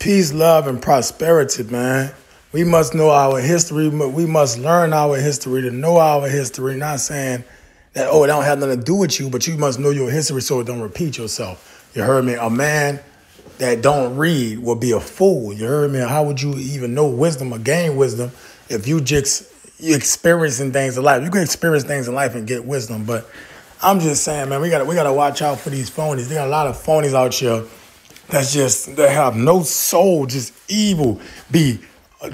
Peace, love, and prosperity, man. We must know our history. We must learn our history to know our history. Not saying that, oh, it don't have nothing to do with you, but you must know your history so it don't repeat yourself. You heard me? A man that don't read will be a fool. You heard me? How would you even know wisdom or gain wisdom if you just you experiencing things in life? You can experience things in life and get wisdom, but I'm just saying, man, we gotta we got to watch out for these phonies. There got a lot of phonies out here that's just that have no soul, just evil. Be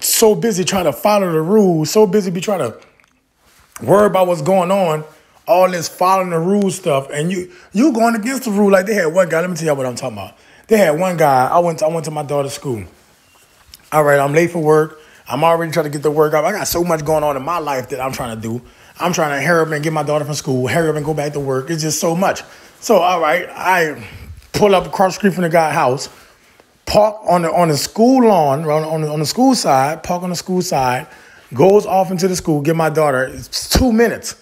so busy trying to follow the rules, so busy be trying to worry about what's going on. All this following the rules stuff, and you you going against the rule. Like they had one guy. Let me tell you what I'm talking about. They had one guy. I went to, I went to my daughter's school. All right, I'm late for work. I'm already trying to get the work up. I got so much going on in my life that I'm trying to do. I'm trying to hurry up and get my daughter from school, hurry up and go back to work. It's just so much. So, all right, I pull up across the street from the guy's house, park on the on the school lawn, on, the, on the school side, park on the school side, goes off into the school, get my daughter. It's two minutes.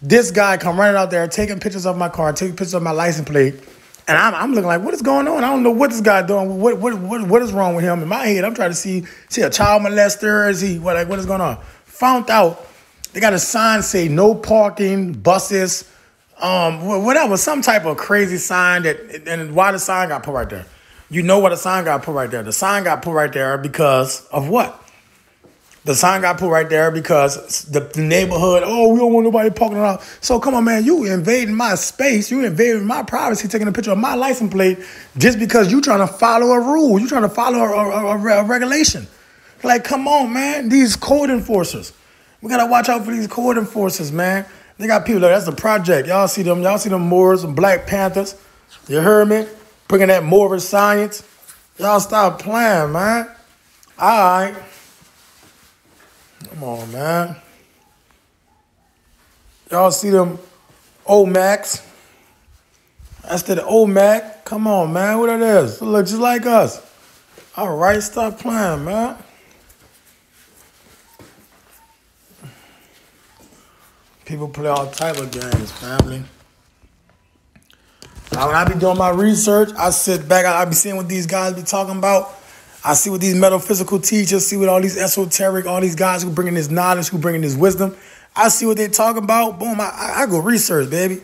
This guy come running out there, taking pictures of my car, taking pictures of my license plate. And I'm, I'm looking like, what is going on? I don't know what this guy doing. What, what, what, what is wrong with him? In my head, I'm trying to see, see a child molester. Is he, what, like, what is going on? Found out they got a sign say no parking, buses, um, whatever, some type of crazy sign that, and why the sign got put right there? You know what the sign got put right there. The sign got put right there because of what? The sign got put right there because the, the neighborhood, oh, we don't want nobody parking around. So come on, man, you invading my space, you invading my privacy, taking a picture of my license plate just because you trying to follow a rule, you trying to follow a, a, a, a regulation. Like, come on, man, these code enforcers. We gotta watch out for these code enforcers, man. They got people like that's the project. Y'all see them? Y'all see them Moors and Black Panthers? You heard me? Bringing that Moorish science. Y'all stop playing, man. All right. Come on, man. Y'all see them OMACs? That's the OMAC. Come on, man. What it is? It looks just like us. All right, stop playing, man. People play all type of games, family. Now, when I be doing my research, I sit back, I, be seeing what these guys be talking about. I see what these metaphysical teachers, see what all these esoteric, all these guys who bringing this knowledge, who bringing this wisdom. I see what they talking about. Boom, I, I go research, baby.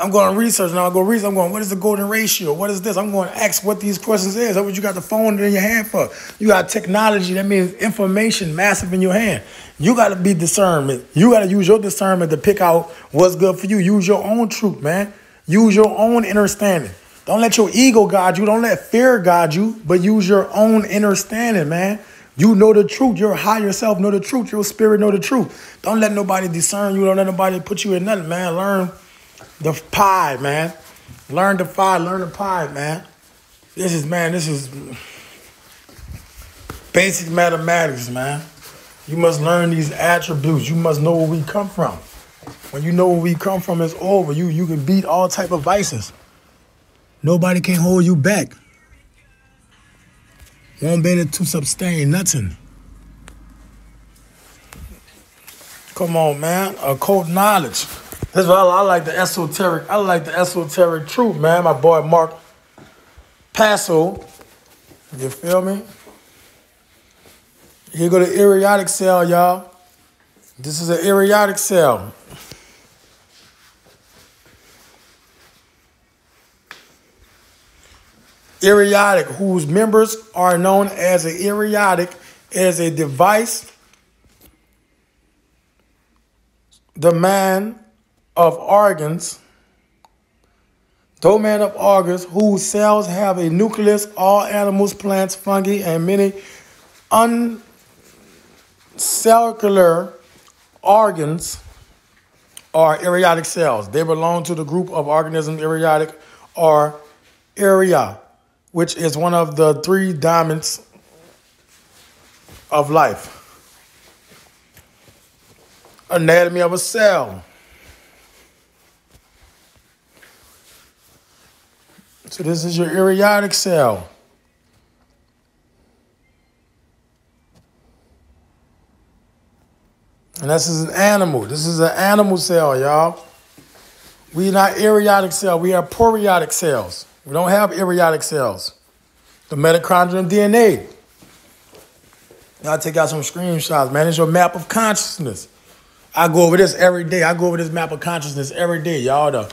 I'm going to research now. I go research. I'm going, what is the golden ratio? What is this? I'm going to ask what these questions is. That's what you got the phone in your hand for. You got technology. That means information massive in your hand. You got to be discernment. You got to use your discernment to pick out what's good for you. Use your own truth, man. Use your own understanding. Don't let your ego guide you. Don't let fear guide you, but use your own understanding, man. You know the truth. Your higher self know the truth. Your spirit know the truth. Don't let nobody discern you. Don't let nobody put you in nothing, man. Learn the pie, man. Learn the pie, learn the pie, man. This is, man, this is basic mathematics, man. You must learn these attributes. You must know where we come from. When you know where we come from, it's over. You you can beat all type of vices. Nobody can hold you back. Won't be able to sustain nothing. Come on, man. Occult knowledge. That's why I, like the esoteric. I like the esoteric truth, man. My boy Mark Passo. You feel me? Here go the eriyotic cell, y'all. This is an eriyotic cell. Eriyotic, whose members are known as an eriyotic, is a device the man of organs, domain of organs, whose cells have a nucleus, all animals, plants, fungi, and many uncellular organs are eriyotic cells. They belong to the group of organisms eriyotic or area, which is one of the three diamonds of life. Anatomy of a cell. So this is your eriyotic cell. And this is an animal. This is an animal cell, y'all. We not eriyotic cell. We have prokaryotic cells. We don't have eriyotic cells. The mitochondrial DNA. Y'all take out some screenshots, man. It's your map of consciousness. I go over this every day. I go over this map of consciousness every day, y'all. To,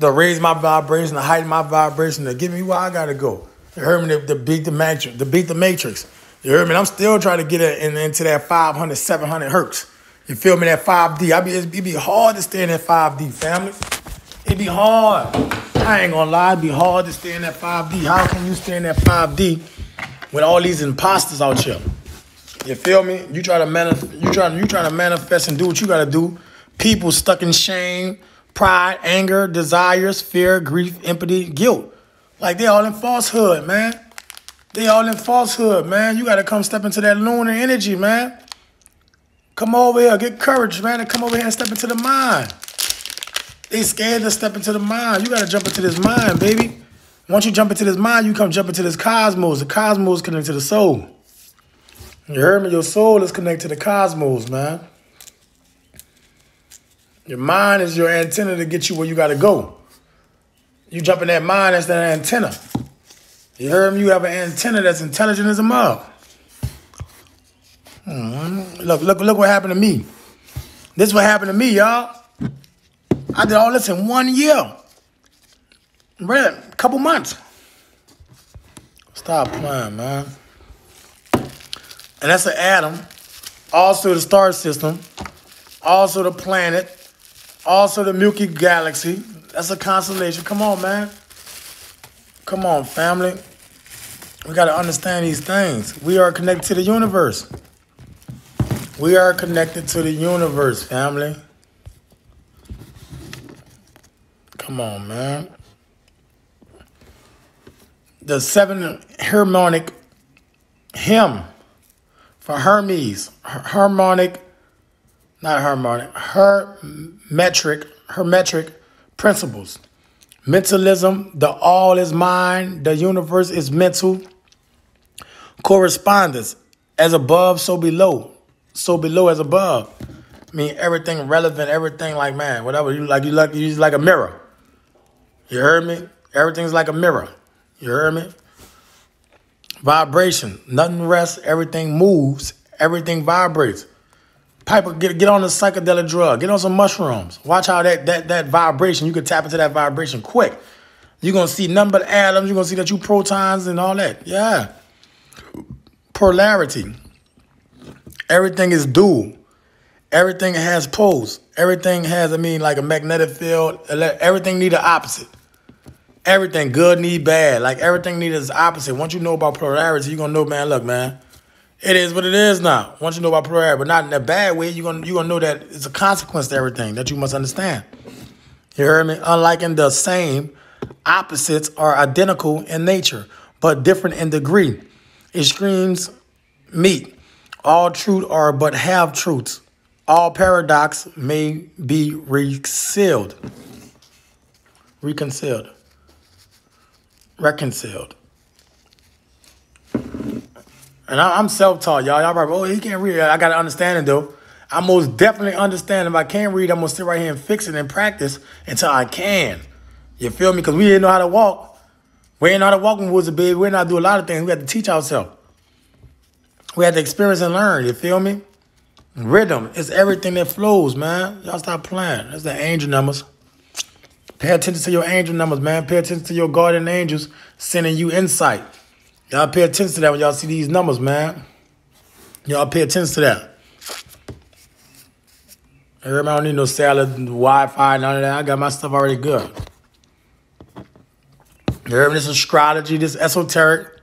to raise my vibration, to heighten my vibration, to get me where I gotta go. You heard me to, to beat the matrix, to beat the matrix. You heard me? I'm still trying to get in, into that 500, 700 hertz. You feel me? That 5D. I be, it'd be hard to stay in that 5D, family. It'd be hard. I ain't gonna lie, it'd be hard to stay in that 5D. How can you stay in that 5D with all these imposters out here? You feel me? You try to manifest. You try. You trying to manifest and do what you gotta do. People stuck in shame, pride, anger, desires, fear, grief, empathy, guilt. Like they all in falsehood, man. They all in falsehood, man. You gotta come step into that lunar energy, man. Come over here, get courage, man, and come over here and step into the mind. They scared to step into the mind. You gotta jump into this mind, baby. Once you jump into this mind, you come jump into this cosmos. The cosmos connect to the soul. You heard me? Your soul is connected to the cosmos, man. Your mind is your antenna to get you where you gotta go. You jump in that mind, that's that antenna. You heard me? You have an antenna that's intelligent as a mug. Hmm. Look, look, look what happened to me. This is what happened to me, y'all. I did all this in one year. Right, a couple months. Stop playing, man. And that's an atom, also the star system, also the planet, also the Milky Galaxy. That's a constellation. Come on, man. Come on, family. We got to understand these things. We are connected to the universe. We are connected to the universe, family. Come on, man. The seven harmonic hymn for Hermes, harmonic, not harmonic, hermetric, hermetric principles. Mentalism, the all is mind, the universe is mental. Correspondence, as above, so below, so below as above. I mean everything relevant, everything like man, whatever you like, you like, you like a mirror. You heard me? Everything's like a mirror. You heard me? Vibration. Nothing rests. Everything moves. Everything vibrates. Piper, get get on the psychedelic drug. Get on some mushrooms. Watch how that that that vibration. You can tap into that vibration quick. You're gonna see nothing but atoms. You're gonna see that you protons and all that. Yeah. Polarity. Everything is dual. Everything has poles. Everything has, I mean, like a magnetic field. Everything need an opposite. Everything good need bad. Like everything need is opposite. Once you know about polarity, you're gonna know, man, look, man. It is what it is now. Once you know about polarity, but not in a bad way, you're gonna you're gonna know that it's a consequence to everything that you must understand. You heard me? Unlike in the same, opposites are identical in nature, but different in degree. Extremes meet. All truth are but half truths. All paradox may be reconciled. Reconciled reconciled. And I, am self-taught, y'all. Y'all probably, oh, he can't read. I got to understand it, though. I most definitely understand. If I can't read, I'm going to sit right here and fix it and practice until I can. You feel me? Because we didn't know how to walk. We didn't know how to walk when we was a baby. We didn't know how to do a lot of things. We had to teach ourselves. We had to experience and learn. You feel me? Rhythm is everything that flows, man. Y'all stop playing. That's the angel numbers. Pay attention to your angel numbers, man. Pay attention to your guardian angels sending you insight. Y'all pay attention to that when y'all see these numbers, man. Y'all pay attention to that. Everybody don't need no salad, Wi-Fi, none of that. I got my stuff already good. Everybody, this astrology, this esoteric.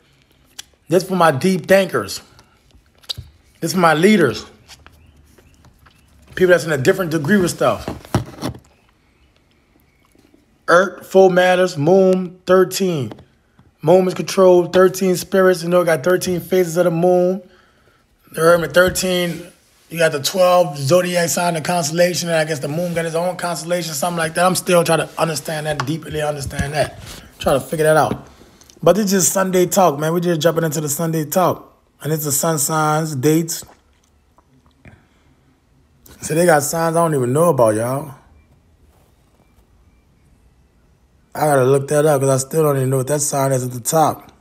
This for my deep thinkers. This for my leaders. People that's in a different degree with stuff. Earth, full matters, moon, 13. Moon is controlled, 13 spirits. You know, got 13 phases of the moon. The Hermit 13, you got the 12 zodiac sign, the constellation, and I guess the moon got its own constellation, something like that. I'm still trying to understand that, deeply understand that. Trying to figure that out. But this is Sunday talk, man. We're just jumping into the Sunday talk. And it's the sun signs, dates. So they got signs I don't even know about, y'all. I gotta look that up because I still don't even know what that sign is at the top.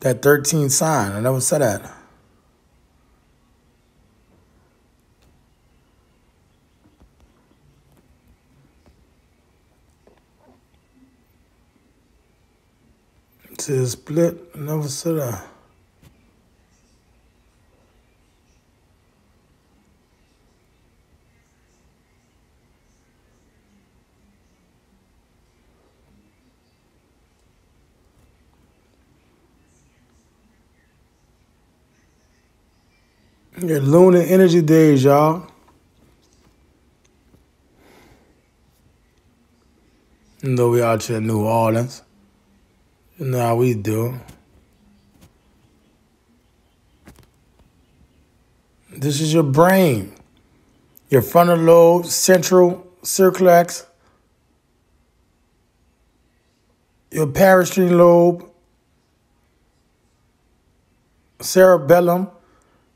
That 13 sign. I never said that. To split, I never said that. Your lunar energy days, y'all. You know we out here in New Orleans. You know how we do. This is your brain. Your frontal lobe, central circulax, your parastream lobe, cerebellum,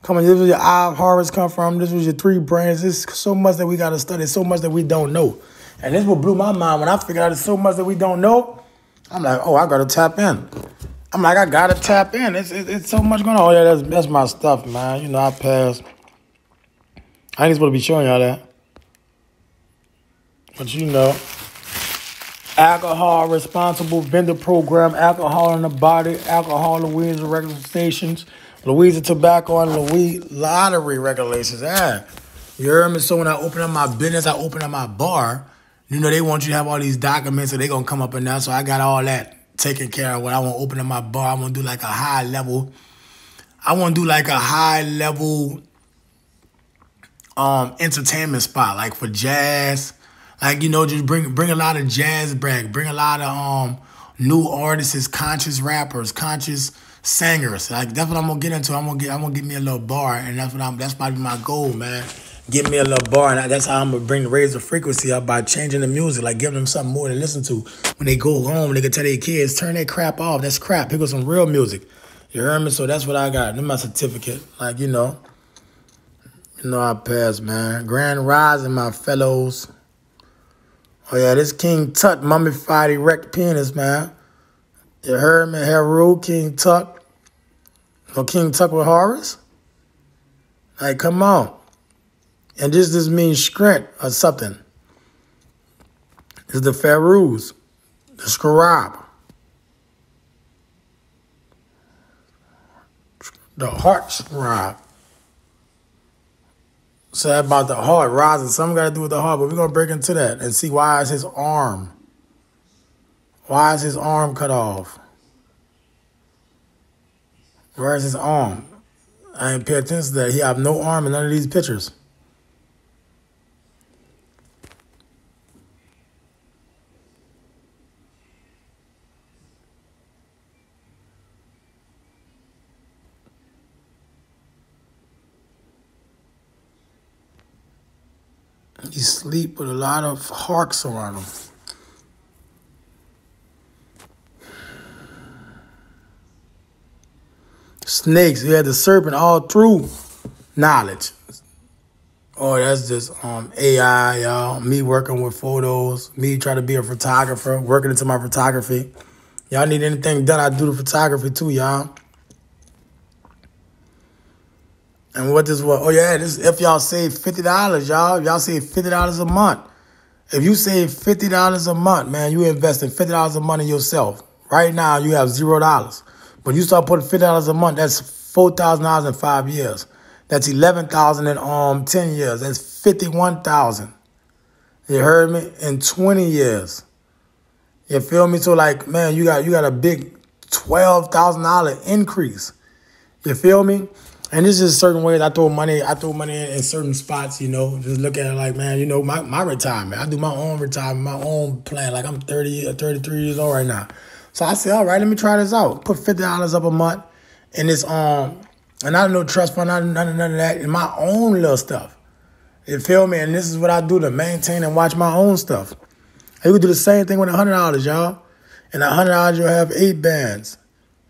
Come on, this is your eye Horus come from. This was your three brains. There's so much that we got to study, so much that we don't know. And this what blew my mind when I figured out it's so much that we don't know. I'm like, oh, I got to tap in. I'm like, I got to tap in. It's, it's, it's so much going on. Oh, yeah, that's, that's my stuff, man. You know, I passed. I ain't supposed to be showing y'all that. But you know, alcohol responsible vendor program, alcohol in the body, alcohol in the regular stations. Louisa Tobacco and Louis lottery regulations. Yeah. You heard me? So when I open up my business, I open up my bar. You know, they want you to have all these documents, so they gonna come up and down. So I got all that taken care of. When I want to open up my bar, I want to do like a high level. I want to do like a high level um entertainment spot, like for jazz. Like, you know, just bring bring a lot of jazz back, bring a lot of um new artists, conscious rappers, conscious singers. Like that's what I'm gonna get into. I'm gonna get I'm gonna get me a little bar, and that's what I'm. That's probably my goal, man. Get me a little bar, and that's how I'm gonna bring the raise the frequency up by changing the music, like giving them something more to listen to. When they go home, they can tell their kids turn that crap off. That's crap. Pick up some real music. You heard me? So that's what I got. Then my certificate, like you know. You know I passed, man. Grand rising, my fellows. Oh yeah, this King Tut mummified erect penis, man. You heard me, Heru, King Tuck. or King Tuck with Horus? Like, come on. And this just means strength or something. It's the Pharaohs, the scribe. The heart scribe. Say about the heart rising. Something got to do with the heart, but we're going to break into that and see why is his arm why is his arm cut off? Where is his arm? I pay attention to that. He have no arm in none of these pictures. He sleep with a lot of hawks around him. Snakes. We had the serpent all through knowledge. Oh, that's just um, AI, y'all. Me working with photos. Me trying to be a photographer, working into my photography. Y'all need anything done, I do the photography too, y'all. And what this what? Oh yeah, this if y'all save fifty dollars, y'all. Y'all save fifty dollars a month. If you save fifty dollars a month, man, you investing fifty dollars a month in yourself. Right now, you have zero dollars. When you start putting fifty dollars a month, that's four thousand dollars in five years. That's eleven thousand in um ten years. That's fifty one thousand. You heard me? In twenty years. You feel me? So like, man, you got you got a big twelve thousand dollar increase. You feel me? And this is certain ways I throw money, I throw money in, in, certain spots, you know, just look at it like, man, you know, my, my retirement. I do my own retirement, my own plan. Like I'm 30, 33 years old right now. So I said, all right, let me try this out. Put fifty dollars up a month in this um, and I don't know trust fund, none, none, none of that, in my own little stuff. You feel me? And this is what I do to maintain and watch my own stuff. You can do the same thing with hundred dollars, y'all. And hundred dollars, you'll have eight bands.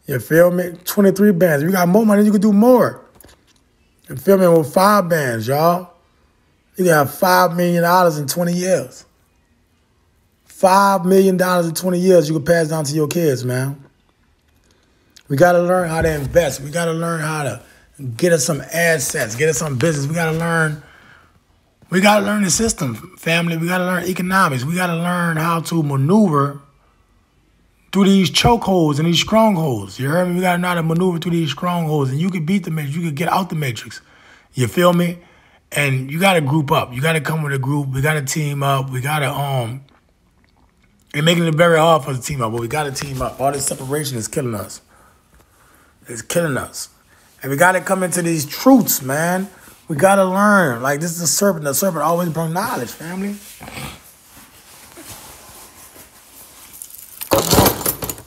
You feel me? Twenty-three bands. If you got more money, you can do more. You feel me? With five bands, y'all, you can have five million dollars in twenty years. Five million dollars in 20 years you can pass down to your kids, man. We got to learn how to invest. We got to learn how to get us some assets, get us some business. We got to learn. We got to learn the system, family. We got to learn economics. We got to learn how to maneuver through these chokeholds and these strongholds. You heard me? We got to know how to maneuver through these strongholds. And you can beat the matrix. You can get out the matrix. You feel me? And you got to group up. You got to come with a group. We got to team up. We got to um. And making it very hard for the team up, but we got to team up. All this separation is killing us. It's killing us. And we got to come into these truths, man. We got to learn. Like, this is a serpent. The serpent always brings knowledge, family.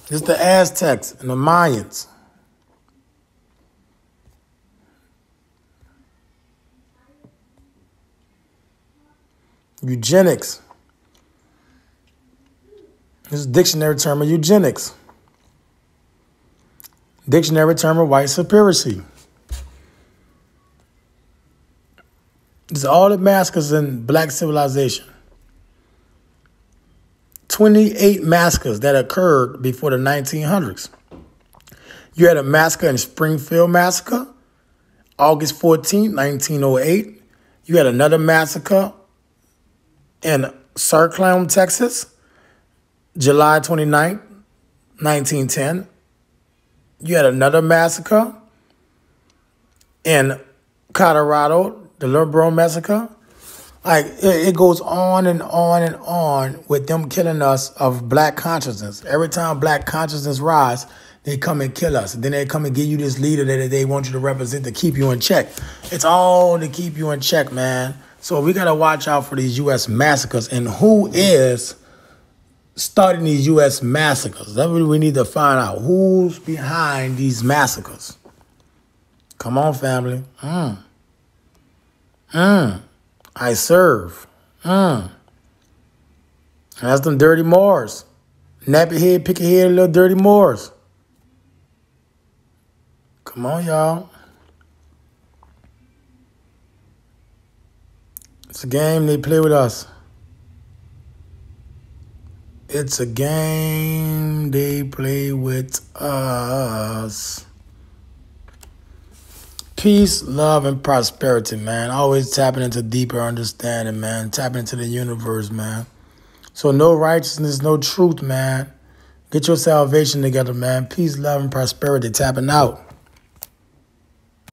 This is the Aztecs and the Mayans. Eugenics. This is dictionary term of eugenics. Dictionary term of white supremacy. It's all the massacres in black civilization. 28 massacres that occurred before the 1900s. You had a massacre in Springfield Massacre, August 14, 1908. You had another massacre in Circlone, Texas, July 29, 1910. You had another massacre in Colorado, the Lilburn Massacre. Like it, goes on and on and on with them killing us of black consciousness. Every time black consciousness rise, they come and kill us. Then they come and give you this leader that they want you to represent to keep you in check. It's all to keep you in check, man. So we gotta watch out for these U.S. massacres and who is starting these U.S. massacres. That's what we need to find out. Who's behind these massacres? Come on, family. Mm. Mm. I serve. Mm. That's them dirty Moors. Nap your head, pick head, little dirty Moors. Come on, y'all. It's a game they play with us. It's a game they play with us. Peace, love, and prosperity, man. Always tapping into deeper understanding, man. Tapping into the universe, man. So no righteousness, no truth, man. Get your salvation together, man. Peace, love, and prosperity. Tapping out.